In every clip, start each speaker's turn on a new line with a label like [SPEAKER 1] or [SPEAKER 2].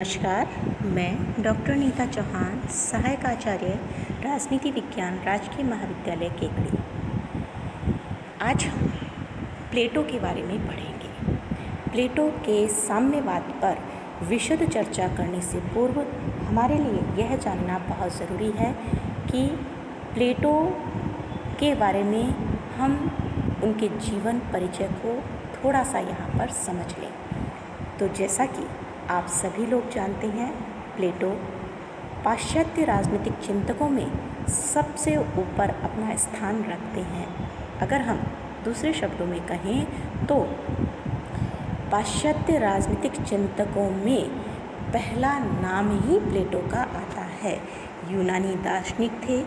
[SPEAKER 1] नमस्कार, मैं डॉक्टर नीता चौहान सहायक आचार्य राजनीति विज्ञान, राजकीय महाविद्यालय केकड़ी। आज हम प्लेटो के बारे में पढ़ेंगे। प्लेटो के साम्यवाद पर विशद चर्चा करने से पूर्व हमारे लिए यह जानना बहुत ज़रूरी है कि प्लेटो के बारे में हम उनके जीवन परिचय को थोड़ा सा यहाँ पर समझ लें। तो जैसा कि आप सभी लोग जानते हैं, प्लेटो पाश्चात्य राजनीतिक चिंतकों में सबसे ऊपर अपना स्थान रखते हैं। अगर हम दूसरे शब्दों में कहें तो पाश्चात्य राजनीतिक चिंतकों में पहला नाम ही प्लेटो का आता है। यूनानी दार्शनिक थे,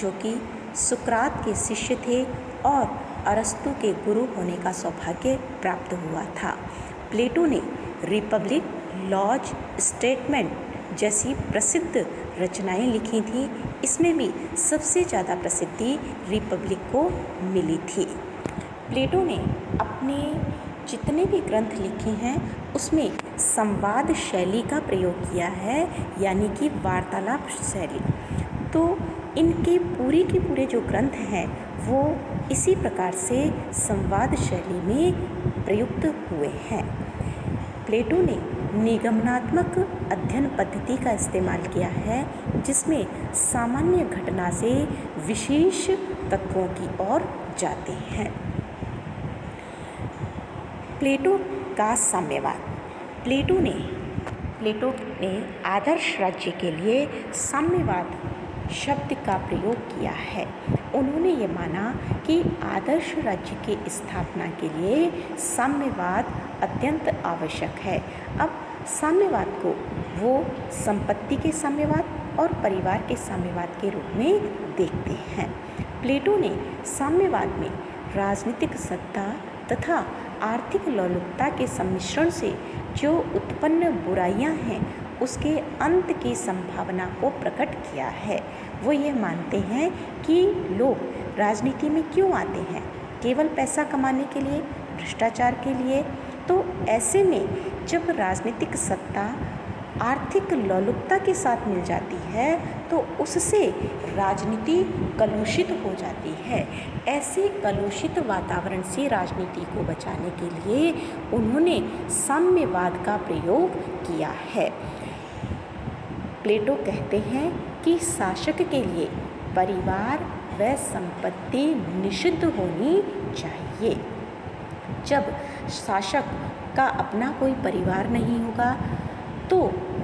[SPEAKER 1] जो कि सुकरात के शिष्य थे और अरस्तु के गुरु होने का सौभाग्य प्राप्त हुआ था। प्लेटो ने रिपब्लिक लॉज स्टेटमेंट जैसी प्रसिद्ध रचनाएँ लिखी थी। इसमें भी सबसे ज़्यादा प्रसिद्धि रिपब्लिक को मिली थी। प्लेटो ने अपने जितने भी ग्रंथ लिखे हैं, उसमें संवाद शैली का प्रयोग किया है, यानी कि वार्तालाप शैली। तो इनके पूरे के पूरे जो ग्रंथ हैं, वो इसी प्रकार से संवाद शैली में प्रयुक्त हुए हैं। प्लेटो ने निगमनात्मक अध्ययन पद्धति का इस्तेमाल किया है, जिसमें सामान्य घटना से विशेष तत्वों की ओर जाते हैं। प्लेटो का साम्यवाद। प्लेटो ने प्लेटो ने आदर्श राज्य के लिए साम्यवाद शब्द का प्रयोग किया है। उन्होंने ये माना कि आदर्श राज्य की स्थापना के लिए साम्यवाद अत्यंत आवश्यक है। अब साम्यवाद को, वो संपत्ति के साम्यवाद और परिवार के साम्यवाद के रूप में देखते हैं। प्लेटो ने साम्यवाद में राजनीतिक सत्ता तथा आर्थिक लोलुपता के सम्मिश्रण से जो उत्पन्न बुराइयाँ हैं, उसके अंत की संभावना को प्रकट किया है। वो ये मानते हैं कि लोग राजनीति में क्यों आते हैं? केवल पैसा कमाने के लिए, भ्रष्टाचार के लिए तो ऐसे में जब राजनीतिक सत्ता आर्थिक लोलुपता के साथ मिल जाती है तो उससे राजनीति कलुषित हो जाती है। ऐसे कलुषित वातावरण से राजनीति को बचाने के लिए उन्होंने साम्यवाद का प्रयोग किया है। प्लेटो कहते हैं कि शासक के लिए परिवार व संपत्ति निषिद्ध होनी चाहिए। जब शासक का अपना कोई परिवार नहीं होगा तो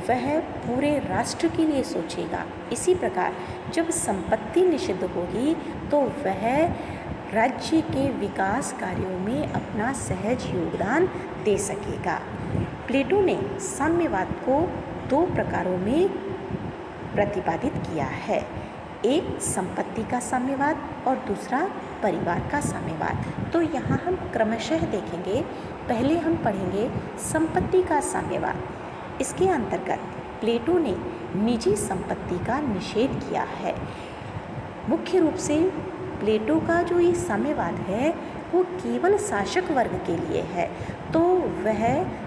[SPEAKER 1] वह पूरे राष्ट्र के लिए सोचेगा। इसी प्रकार जब संपत्ति निषिद्ध होगी तो वह राज्य के विकास कार्यों में अपना सहज योगदान दे सकेगा। प्लेटो ने साम्यवाद को दो प्रकारों में प्रतिपादित किया है, एक संपत्ति का साम्यवाद और दूसरा परिवार का साम्यवाद। तो यहाँ हम क्रमशः देखेंगे, पहले हम पढ़ेंगे संपत्ति का साम्यवाद। इसके अंतर्गत प्लेटो ने निजी संपत्ति का निषेध किया है। मुख्य रूप से प्लेटो का जो ये साम्यवाद है वो केवल शासक वर्ग के लिए है तो वह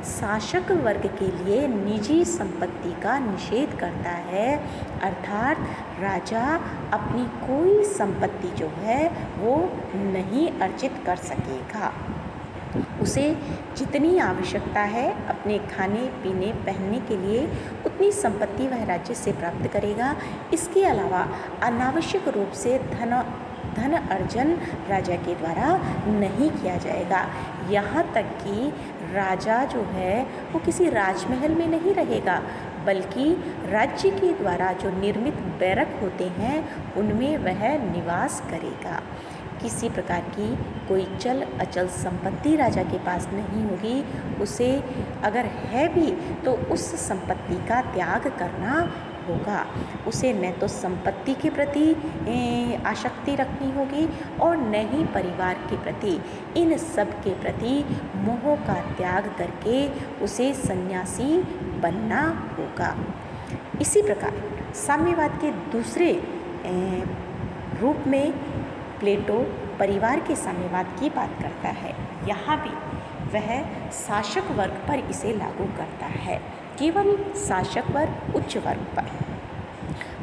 [SPEAKER 1] शासक वर्ग के लिए निजी संपत्ति का निषेध करता है। अर्थात राजा अपनी कोई संपत्ति जो है, वो नहीं अर्जित कर सकेगा। उसे जितनी आवश्यकता है, अपने खाने, पीने, पहनने के लिए उतनी संपत्ति वह राज्य से प्राप्त करेगा। इसके अलावा अनावश्यक रूप से धन धन अर्जन राजा के द्वारा नहीं किया जाएगा। यहाँ तक कि राजा जो है, वो किसी राजमहल में नहीं रहेगा, बल्कि राज्य के द्वारा जो निर्मित बैरक होते हैं, उनमें वह निवास करेगा। किसी प्रकार की कोई चल अचल संपत्ति राजा के पास नहीं होगी, उसे अगर है भी तो उस संपत्ति का त्याग करना होगा। उसे न तो संपत्ति के प्रति आसक्ति रखनी होगी और न ही परिवार के प्रति। इन सब के प्रति मोह का त्याग करके उसे सन्यासी बनना होगा। इसी प्रकार साम्यवाद के दूसरे रूप में प्लेटो परिवार के साम्यवाद की बात करता है। यहाँ भी वह शासक वर्ग पर इसे लागू करता है। केवल शासक वर्ग उच्च वर्ग पर।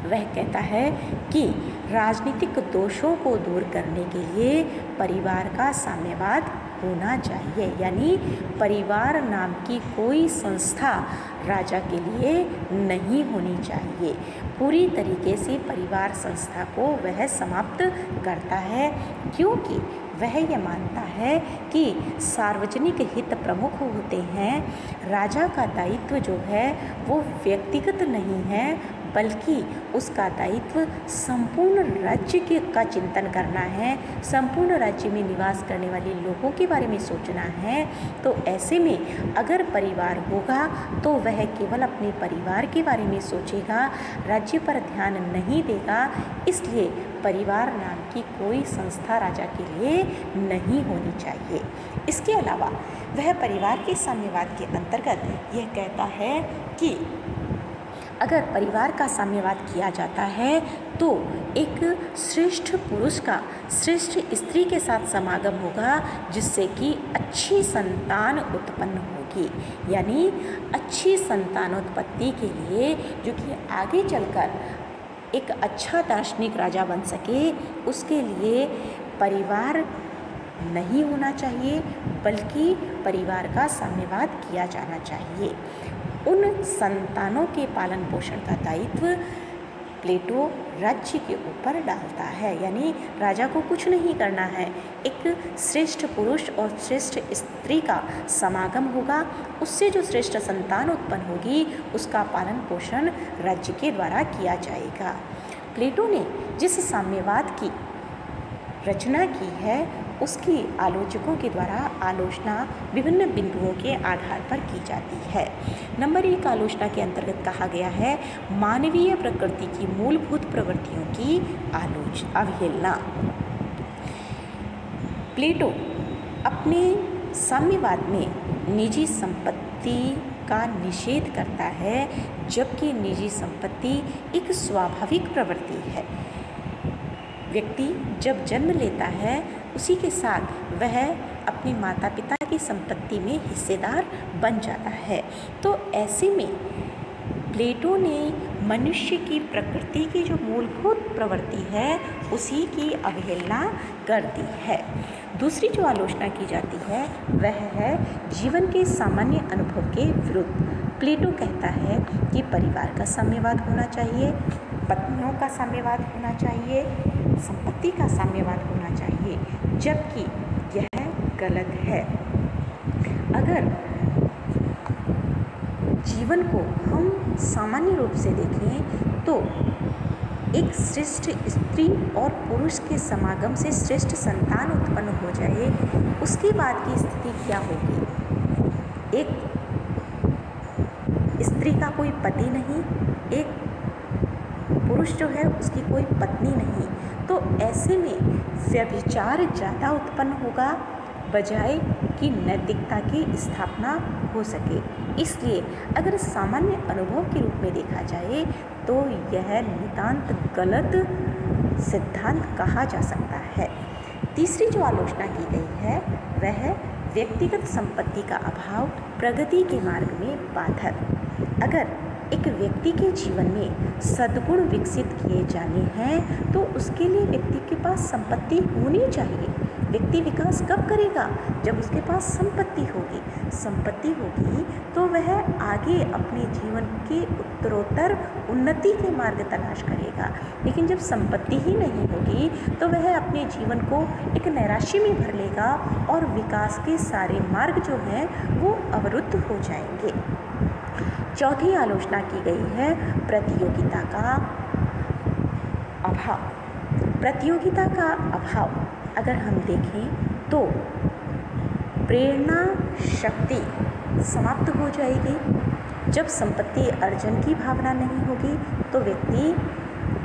[SPEAKER 1] वह कहता है कि राजनीतिक दोषों को दूर करने के लिए परिवार का साम्यवाद होना चाहिए, यानी परिवार नाम की कोई संस्था राजा के लिए नहीं होनी चाहिए। पूरी तरीके से परिवार संस्था को वह समाप्त करता है, क्योंकि वह यह मानता है कि सार्वजनिक हित प्रमुख होते हैं। राजा का दायित्व जो है, वो व्यक्तिगत नहीं है बल्कि उसका दायित्व संपूर्ण राज्य के का चिंतन करना है, संपूर्ण राज्य में निवास करने वाले लोगों के बारे में सोचना है। तो ऐसे में अगर परिवार होगा तो वह केवल अपने परिवार के बारे में सोचेगा, राज्य पर ध्यान नहीं देगा, इसलिए परिवार नाम की कोई संस्था राजा के लिए नहीं होनी चाहिए। इसके अलावा, वह परिवार के साम्यवाद के अंतर्गत यह कहता है कि अगर परिवार का साम्यवाद किया जाता है तो एक श्रेष्ठ पुरुष का श्रेष्ठ स्त्री के साथ समागम होगा, जिससे कि अच्छी संतान उत्पन्न होगी। यानी अच्छी संतानोत्पत्ति के लिए, जो कि आगे चलकर एक अच्छा दार्शनिक राजा बन सके, उसके लिए परिवार नहीं होना चाहिए, बल्कि परिवार का साम्यवाद किया जाना चाहिए। उन संतानों के पालन पोषण का दायित्व प्लेटो राज्य के ऊपर डालता है। यानी राजा को कुछ नहीं करना है। एक श्रेष्ठ पुरुष और श्रेष्ठ स्त्री का समागम होगा। उससे जो श्रेष्ठ संतान उत्पन्न होगी, उसका पालन पोषण राज्य के द्वारा किया जाएगा। प्लेटो ने जिस साम्यवाद की रचना की है उसकी आलोचकों के द्वारा आलोचना विभिन्न बिंदुओं के आधार पर की जाती है। नंबर एक आलोचना के अंतर्गत कहा गया है, मानवीय प्रकृति की मूलभूत प्रवृत्तियों की आलोच, अवहेलना। प्लेटो अपने साम्यवाद में निजी संपत्ति का निषेध करता है, जबकि निजी संपत्ति एक स्वाभाविक प्रवृत्ति है। व्यक्ति जब जन्म लेता है उसी के साथ वह अपने माता पिता की संपत्ति में हिस्सेदार बन जाता है। तो ऐसे में प्लेटो ने मनुष्य की प्रकृति की जो मूलभूत प्रवृत्ति है, उसी की अवहेलना कर दी है। दूसरी जो आलोचना की जाती है, वह है जीवन के सामान्य अनुभव के विरुद्ध। प्लेटो कहता है कि परिवार का साम्यवाद होना चाहिए पत्नियों का साम्यवाद होना चाहिए, संपत्ति का साम्यवाद होना चाहिए, जबकि यह गलत है। अगर जीवन को हम सामान्य रूप से देखें तो एक श्रेष्ठ स्त्री और पुरुष के समागम से श्रेष्ठ संतान उत्पन्न हो जाए, उसके बाद की स्थिति क्या होगी? एक स्त्री का कोई पति नहीं, एक पुरुष जो है, उसकी कोई पत्नी नहीं। तो ऐसे में व्यभिचार ज़्यादा उत्पन्न होगा, बजाय कि नैतिकता की स्थापना हो सके। इसलिए अगर सामान्य अनुभव के रूप में देखा जाए तो यह नितांत गलत सिद्धांत कहा जा सकता है। तीसरी जो आलोचना की गई है, वह व्यक्तिगत संपत्ति का अभाव प्रगति के मार्ग में बाधक अगर एक व्यक्ति के जीवन में सद्गुण विकसित किए जाने हैं तो उसके लिए व्यक्ति के पास संपत्ति होनी चाहिए। व्यक्ति विकास कब करेगा? जब उसके पास संपत्ति होगी। संपत्ति होगी तो वह आगे अपने जीवन की उत्तरोत्तर, उन्नति के मार्ग तलाश करेगा। लेकिन जब संपत्ति ही नहीं होगी तो वह अपने जीवन को एक नैराश्य में भर लेगा और विकास के सारे मार्ग जो हैं, वो अवरुद्ध हो जाएँगे। चौथी आलोचना की गई है प्रतियोगिता का अभाव। प्रतियोगिता का अभाव अगर हम देखें तो प्रेरणा शक्ति समाप्त हो जाएगी। जब संपत्ति अर्जन की भावना नहीं होगी तो व्यक्ति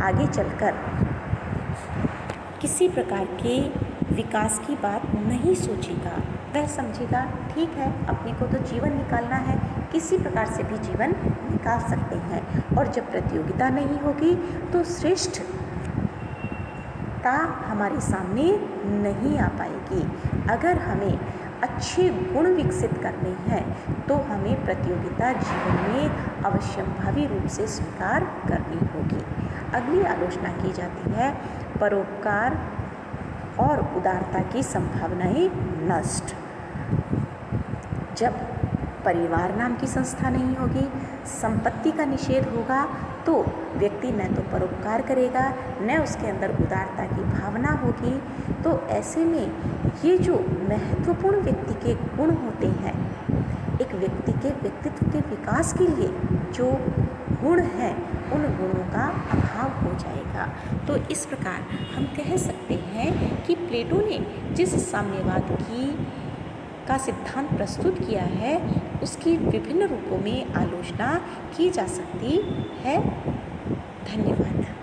[SPEAKER 1] आगे चलकर किसी प्रकार के विकास की बात नहीं सोचेगा। वह समझेगा, ठीक है, अपने को तो जीवन निकालना है। किसी प्रकार से भी जीवन निकाल सकते हैं। और जब प्रतियोगिता नहीं होगी तो श्रेष्ठता हमारे सामने नहीं आ पाएगी। अगर हमें अच्छे गुण विकसित करने हैं तो हमें प्रतियोगिता जीवन में अवश्यंभावी रूप से स्वीकार करनी होगी। अगली आलोचना की जाती है, परोपकार और उदारता की संभावनाएँ नष्ट। जब परिवार नाम की संस्था नहीं होगी, संपत्ति का निषेध होगा तो व्यक्ति न तो परोपकार करेगा, न उसके अंदर उदारता की भावना होगी। तो ऐसे में ये जो महत्वपूर्ण व्यक्ति के गुण होते हैं, एक व्यक्ति के व्यक्तित्व के विकास के लिए जो गुण हैं, उन गुणों का अभाव हो जाएगा। तो इस प्रकार हम कह सकते हैं कि प्लेटो ने जिस साम्यवाद की का सिद्धांत प्रस्तुत किया है, उसकी विभिन्न रूपों में आलोचना की जा सकती है। धन्यवाद।